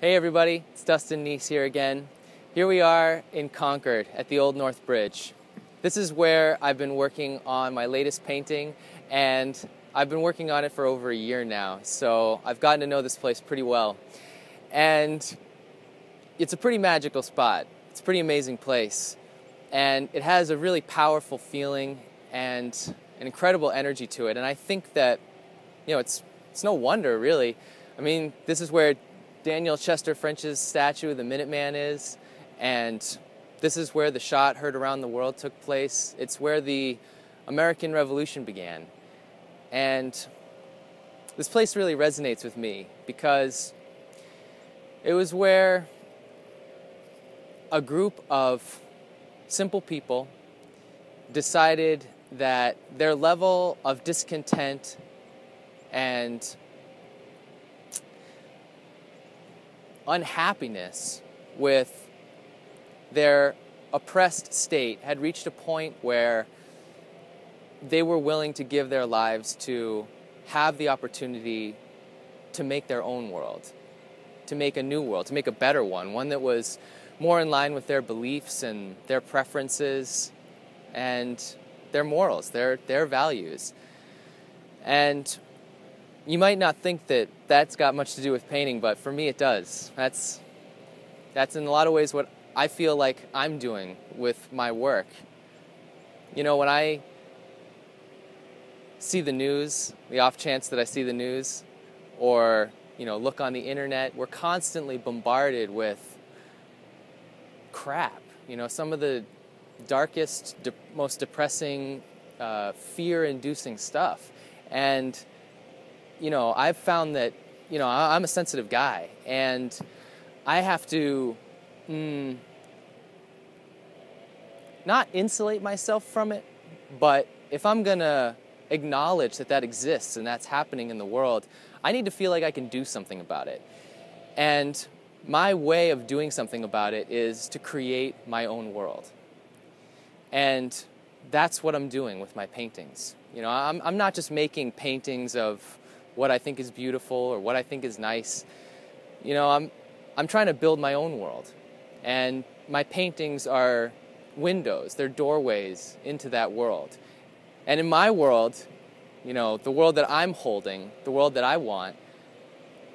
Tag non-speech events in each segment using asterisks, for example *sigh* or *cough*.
Hey everybody, it's Dustin Neece here again. Here we are in Concord at the Old North Bridge. This is where I've been working on my latest painting, and I've been working on it for over a year now, so I've gotten to know this place pretty well. And it's a pretty magical spot. It's a pretty amazing place. And it has a really powerful feeling and an incredible energy to it. And I think that, you know, it's, it's no wonder, really. I mean, this is where Daniel Chester French's statue of the Minuteman is, and this is where the shot heard around the world took place. It's where the American Revolution began. And this place really resonates with me because it was where a group of simple people decided that their level of discontent and unhappiness with their oppressed state had reached a point where they were willing to give their lives to have the opportunity to make their own world, to make a new world, to make a better one, one that was more in line with their beliefs and their preferences and their morals, their, their values. And you might not think that that's got much to do with painting, but for me it does. That's, that's in a lot of ways what I feel like I'm doing with my work. You know, when I see the news, the off chance that I see the news, or you know, look on the internet, we're constantly bombarded with crap. You know, some of the darkest, de- most depressing, uh, fear-inducing stuff, and you know, I've found that you know I'm a sensitive guy, and I have to. Mm, not insulate myself from it, but if I'm gonna acknowledge that that exists and that's happening in the world, I need to feel like I can do something about it. And my way of doing something about it is to create my own world. And that's what I'm doing with my paintings. You know, I'm, I'm not just making paintings of what I think is beautiful or what I think is nice. You know, I'm, I'm trying to build my own world. And my paintings are windows, they're doorways into that world. And in my world, you know, the world that I'm holding, the world that I want,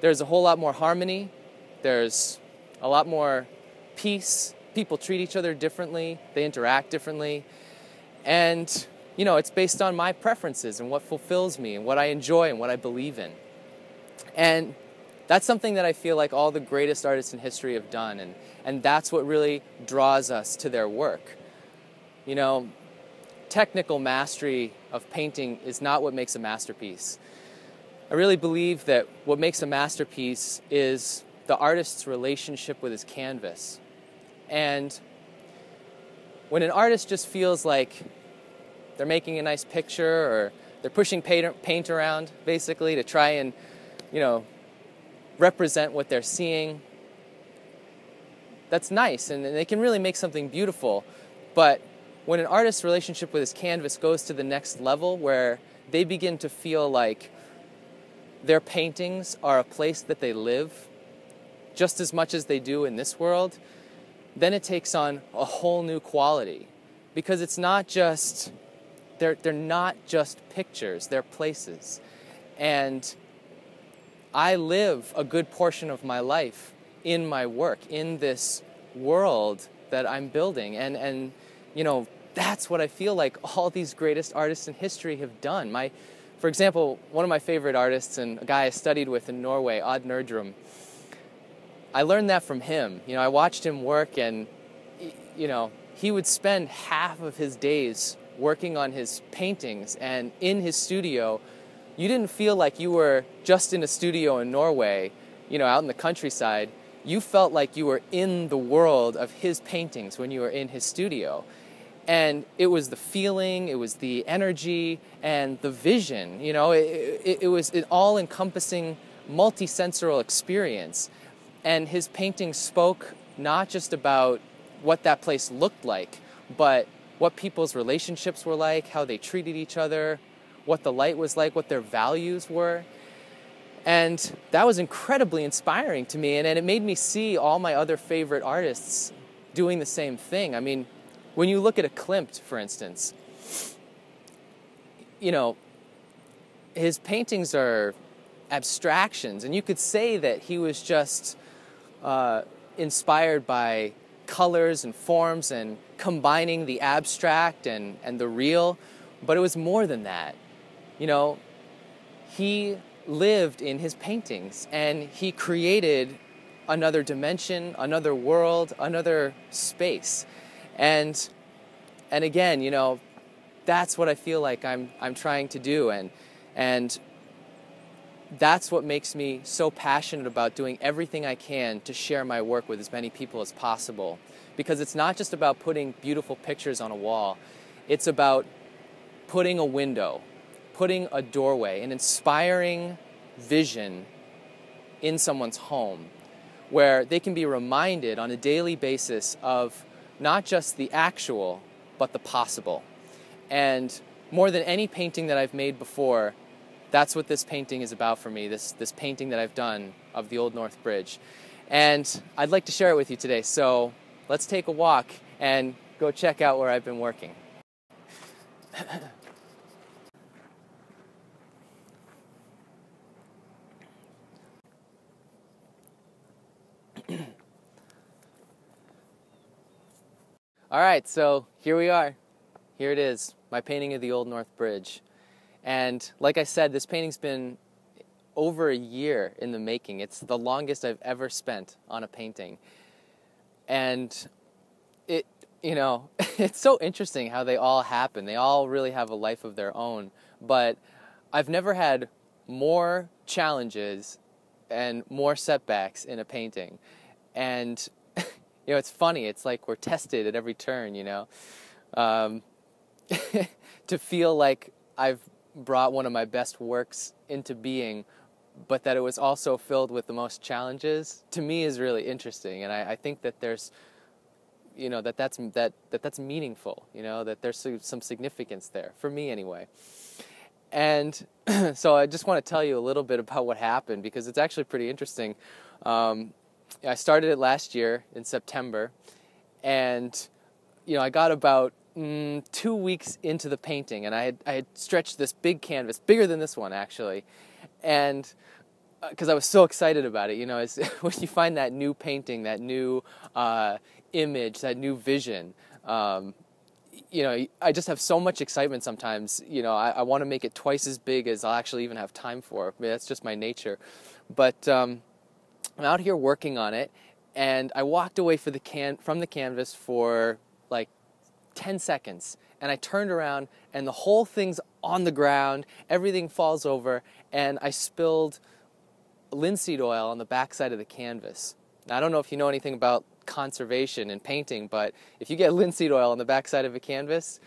there's a whole lot more harmony, there's a lot more peace. People treat each other differently, they interact differently. And, you know, it's based on my preferences and what fulfills me and what I enjoy and what I believe in. And that's something that I feel like all the greatest artists in history have done, and, and that's what really draws us to their work. You know, technical mastery of painting is not what makes a masterpiece. I really believe that what makes a masterpiece is the artist's relationship with his canvas. And when an artist just feels like they're making a nice picture or they're pushing paint, around basically to try and, you know, represent what they're seeing, that's nice and they can really make something beautiful. But when an artist's relationship with his canvas goes to the next level where they begin to feel like their paintings are a place that they live just as much as they do in this world, then it takes on a whole new quality because it's not just they're, they're not just pictures, they're places. And I live a good portion of my life in my work, in this world that I'm building. And, and you know, that's what I feel like all these greatest artists in history have done. My, for example, one of my favorite artists and a guy I studied with in Norway, Odd Nerdrum, I learned that from him. You know, I watched him work and, you know, he would spend half of his days working on his paintings and in his studio. You didn't feel like you were just in a studio in Norway, you know, out in the countryside. You felt like you were in the world of his paintings when you were in his studio. And it was the feeling, it was the energy, and the vision. You know, it, it, it was an all encompassing, multi-sensorial experience. And his paintings spoke not just about what that place looked like, but what people's relationships were like, how they treated each other, what the light was like, what their values were. And that was incredibly inspiring to me, and, and it made me see all my other favorite artists doing the same thing. I mean, when you look at a Klimt, for instance, you know, his paintings are abstractions, and you could say that he was just uh, inspired by colors and forms and combining the abstract and, and the real, but it was more than that. You know, he lived in his paintings and he created another dimension, another world, another space. And and again, you know, that's what I feel like I'm I'm trying to do and and that's what makes me so passionate about doing everything I can to share my work with as many people as possible. Because it's not just about putting beautiful pictures on a wall, it's about putting a window, putting a doorway, an inspiring vision in someone's home where they can be reminded on a daily basis of not just the actual, but the possible. And more than any painting that I've made before, that's what this painting is about for me, this, this painting that I've done of the Old North Bridge. And I'd like to share it with you today. So let's take a walk and go check out where I've been working. *clears throat* All right, so here we are. Here it is, my painting of the Old North Bridge. And like I said, this painting's been over a year in the making. It's the longest I've ever spent on a painting. And it, you know, *laughs* it's so interesting how they all happen. They all really have a life of their own. But I've never had more challenges and more setbacks in a painting. And, *laughs* you know, it's funny. It's like we're tested at every turn, you know. Um, *laughs* to feel like I've brought one of my best works into being, but that it was also filled with the most challenges, to me is really interesting. And I, I think that there's, you know, that that's, that, that that's meaningful, you know, that there's some significance there, for me anyway. And *clears throat* so I just want to tell you a little bit about what happened because it's actually pretty interesting. Um, I started it last year in September, and you know I got about mm, two weeks into the painting, and I had I had stretched this big canvas, bigger than this one actually, and because uh, I was so excited about it, you know, *laughs* when you find that new painting, that new uh, image, that new vision. Um, you know, I just have so much excitement sometimes. You know, I, I want to make it twice as big as I'll actually even have time for. I mean, that's just my nature. But um, I'm out here working on it, and I walked away for the can from the canvas for like 10 seconds and I turned around and the whole thing's on the ground, everything falls over, and I spilled linseed oil on the backside of the canvas. Now, I don't know if you know anything about conservation and painting, but if you get *laughs* linseed oil on the backside of a canvas,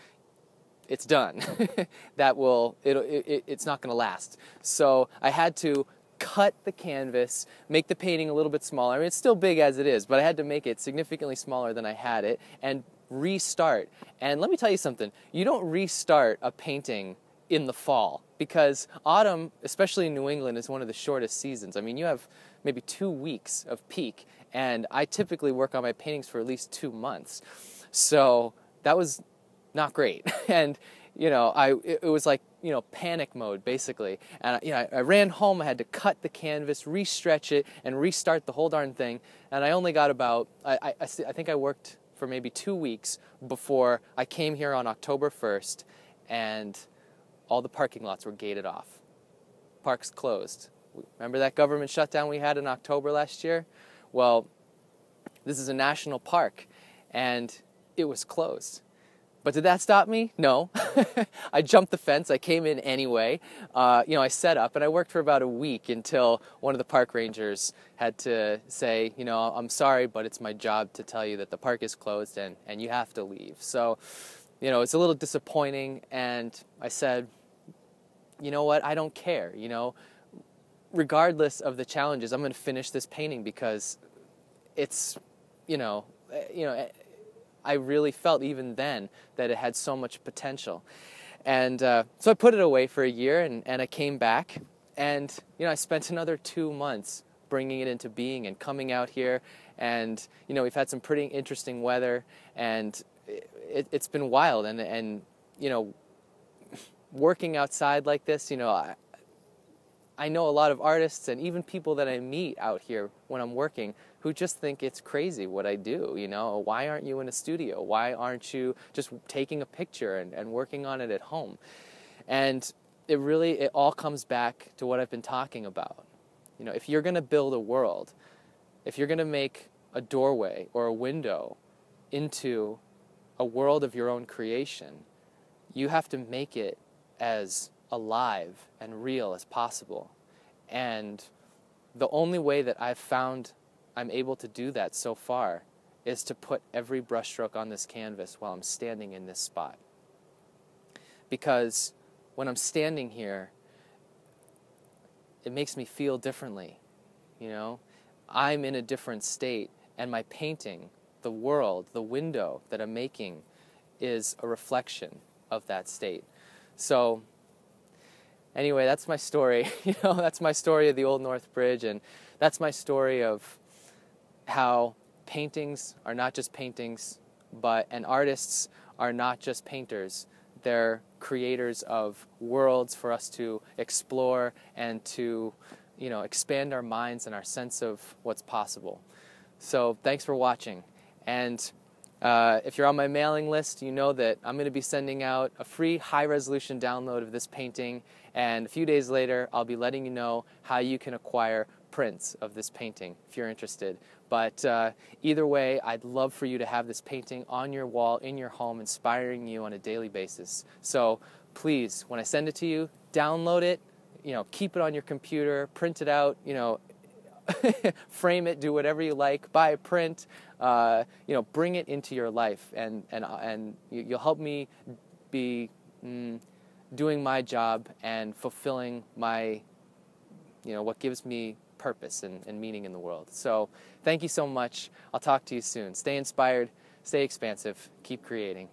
it's done. *laughs* that will, it, it, it's not going to last. So I had to cut the canvas, make the painting a little bit smaller. I mean, it's still big as it is, but I had to make it significantly smaller than I had it and restart. And let me tell you something you don't restart a painting in the fall because autumn, especially in New England, is one of the shortest seasons. I mean, you have maybe two weeks of peak, and I typically work on my paintings for at least two months. So that was not great. *laughs* and you know, I it, was like you know panic mode basically. And you know, I, I ran home. I had to cut the canvas, restretch it, and restart the whole darn thing. And I only got about I I, I think I worked for maybe two weeks before I came here on October 1st and all the parking lots were gated off. Parks closed. Remember that government shutdown we had in October last year? Well, this is a national park and it was closed. But did that stop me? No. *laughs* I jumped the fence. I came in anyway. Uh, you know, I set up and I worked for about a week until one of the park rangers had to say, you know, I'm sorry, but it's my job to tell you that the park is closed and, and you have to leave. So, you know, it's a little disappointing. And I said, you know what? I don't care. You know, regardless of the challenges, I'm going to finish this painting because it's, you know, eh, you know, eh, I really felt even then that it had so much potential. And uh, so I put it away for a year and, and I came back and you know, I spent another two months bringing it into being and coming out here. And you know, we've had some pretty interesting weather, and it, has been wild. And and you know, working outside like this, you know, I, I know a lot of artists and even people that I meet out here when I'm working who just think it's crazy what I do. You know, why aren't you in a studio? Why aren't you just taking a picture and, and working on it at home? And it really, it all comes back to what I've been talking about. You know, if you're going to build a world, if you're going to make a doorway or a window into a world of your own creation, you have to make it as alive and real as possible. And the only way that I've found I'm able to do that so far is to put every brushstroke on this canvas while I'm standing in this spot. Because when I'm standing here, it makes me feel differently. You know, I'm in a different state, and my painting, the world, the window that I'm making, is a reflection of that state. So, anyway, that's my story. *laughs* you know, that's my story of the Old North Bridge, and that's my story of how paintings are not just paintings, but and artists are not just painters. They're creators of worlds for us to explore and to, you know, expand our minds and our sense of what's possible. So thanks for watching. And uh, if you're on my mailing list, you know that I'm going to be sending out a free high resolution download of this painting. And a few days later, I'll be letting you know how you can acquire prints of this painting if you're interested. But uh, either way, I'd love for you to have this painting on your wall in your home, inspiring you on a daily basis. So please, when I send it to you, download it. You know, keep it on your computer, print it out. You know, *laughs* frame it, do whatever you like, buy a print. Uh, you know, bring it into your life, and and and you'll help me be. Mm, doing my job and fulfilling my you know what gives me purpose and, and meaning in the world. So thank you so much. I'll talk to you soon. Stay inspired, stay expansive, keep creating.